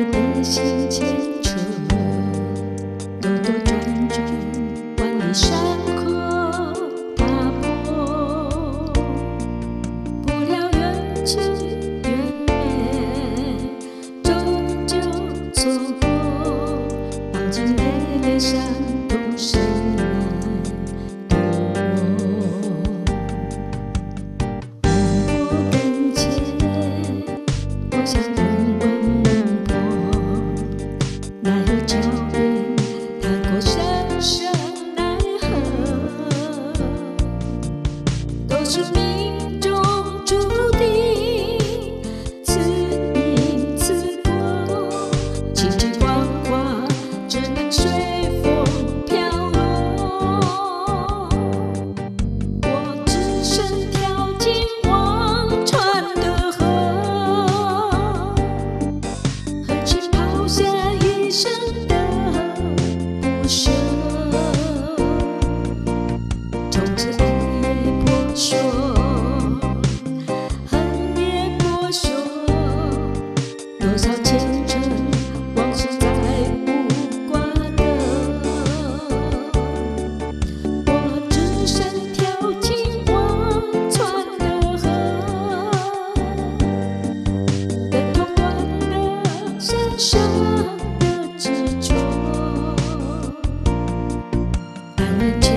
我的心牵扯兜兜转转万里山河踏破不料缘起缘灭终究错过耗尽了余生 should gonna